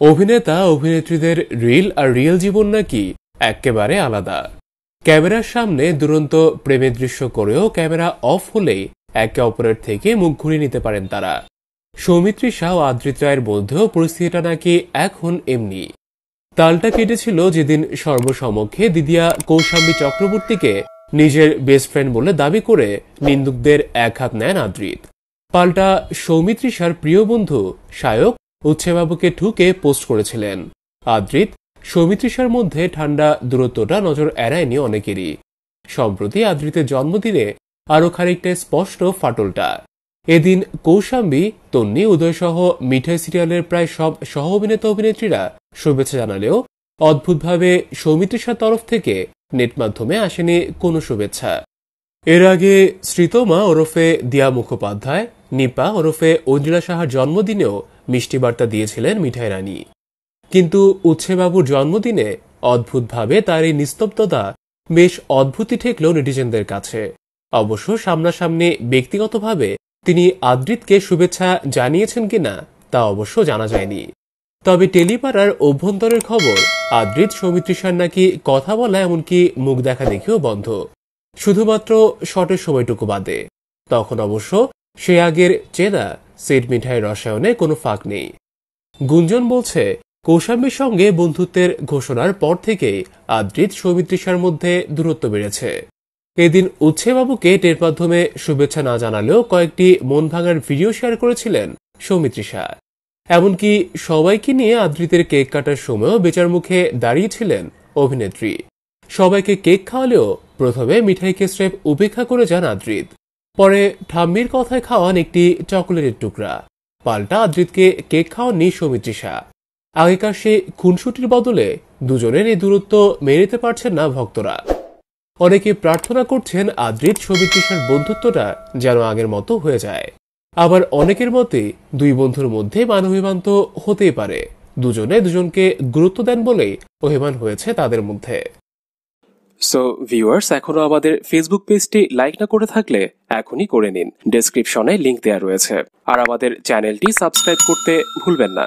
অভিনেতা, অভিনেত্রীদের রিল আর রিয়েল জীবন নাকি একেবারে আলাদা। ক্যামেরার সামনে দুরন্ত প্রেমের দৃশ্য করেও ক্যামেরা অফ হলেই একে অপরের থেকে মুখ ঘুরিয়ে নিতে পারেন তারা। সৌমিত্রী শাহ ও আদ্রিত রায়ের মধ্যেও পরিস্থিতিটা নাকি এখন এমনি। তালটা কেটেছিল যেদিন সর্বসমক্ষে দিদিয়া কৌশাম্বী চক্রবর্তীকে নিজের বেস্ট ফ্রেন্ড বলে দাবি করে নিন্দুকদের এক হাত নেন আদ্রিত। পাল্টা সৌমিত্রিষার প্রিয় বন্ধু শায়ক উচ্ছেবাবুকে ঠুকে পোস্ট করেছিলেন। আদ্রিত, সৌমিত্রিষার মধ্যে ঠান্ডা দূরত্বটা নজর এড়ায়নি অনেকেরই। সম্প্রতি আদ্রিতের জন্মদিনে আরও খানিকটা স্পষ্ট ফাটলটা। এদিন কৌশাম্বী, তন্নি, উদয়সহ মিঠাই সিরিয়ালের প্রায় সব সহ অভিনেতা অভিনেত্রীরা শুভেচ্ছা জানালেও অদ্ভুতভাবে সৌমিত্রিষার তরফ থেকে নেট মাধ্যমে আসেনি কোনো শুভেচ্ছা। এর আগে শ্রীতমা ওরফে দিয়া মুখোপাধ্যায় নিপা ওরফে ঐন্দ্রিলা সাহার জন্মদিনেও মিষ্টি বার্তা দিয়েছিলেন মিঠাই রানী। কিন্তু উচ্ছেবাবুর জন্মদিনে অদ্ভুতভাবে তার এই নিস্তব্ধতা বেশ অদ্ভুতই ঠেকল নেটিজেনদের কাছে। অবশ্য সামনাসামনি ব্যক্তিগতভাবে তিনি আদ্রিতকে শুভেচ্ছা জানিয়েছেন কিনা তা অবশ্য জানা যায়নি। তবে টেলিপাড়ার অভ্যন্তরের খবর, আদ্রিত সৌমিত্রিষার নাকি কথা বলা এমনকি মুখ দেখা দেখেও বন্ধ। শুধুমাত্র শটের সময়টুকু বাদে। তখন অবশ্য সে আগের চেনা সেট মিঠাই রসায়নে কোনো ফাঁক নেই। গুঞ্জন বলছে, কৌশাম্বীর সঙ্গে বন্ধুত্বের ঘোষণার পর থেকেই আদ্রিত সৌমিত্রিষার মধ্যে দূরত্ব বেড়েছে। এদিন উচ্ছেবাবুকে টের মাধ্যমে শুভেচ্ছা না জানালেও কয়েকটি মন ভাঙার ভিডিও শেয়ার করেছিলেন সৌমিত্রিষা। এমনকি সবাইকে নিয়ে আদ্রিতের কেক কাটার সময়ও বেচার মুখে দাঁড়িয়েছিলেন অভিনেত্রী। সবাইকে কেক খাওয়ালেও প্রথমে মিঠাইকে স্রেফ উপেক্ষা করে যান আদ্রিত। পরে ঠাম্মির কথায় খাওয়ান একটি চকোলেটের টুকরা। পাল্টা আদ্রিতকে কেক খাওয়াননি সৌমিত্রিষা। আগেকার সে খুনসুটির বদলে দুজনের এই দূরত্ব নিতে পারছেন না ভক্তরা। অনেকে প্রার্থনা করছেন আদ্রিত সৌমিত্রিষার বন্ধুত্বটা যেন আগের মতো হয়ে যায়। আবার অনেকের মতে দুই বন্ধুর মধ্যে মানবিমান তো হতেই পারে। দুজনে দুজনকে গুরুত্ব দেন বলেই অভিমান হয়েছে তাদের মধ্যে। সো ভিউয়ার্স এখনও আমাদের ফেসবুক পেজটি লাইক না করে থাকলে এখনই করে নিন। ডেসক্রিপশনে লিংক দেওয়া রয়েছে। আর আমাদের চ্যানেলটি সাবস্ক্রাইব করতে ভুলবেন না।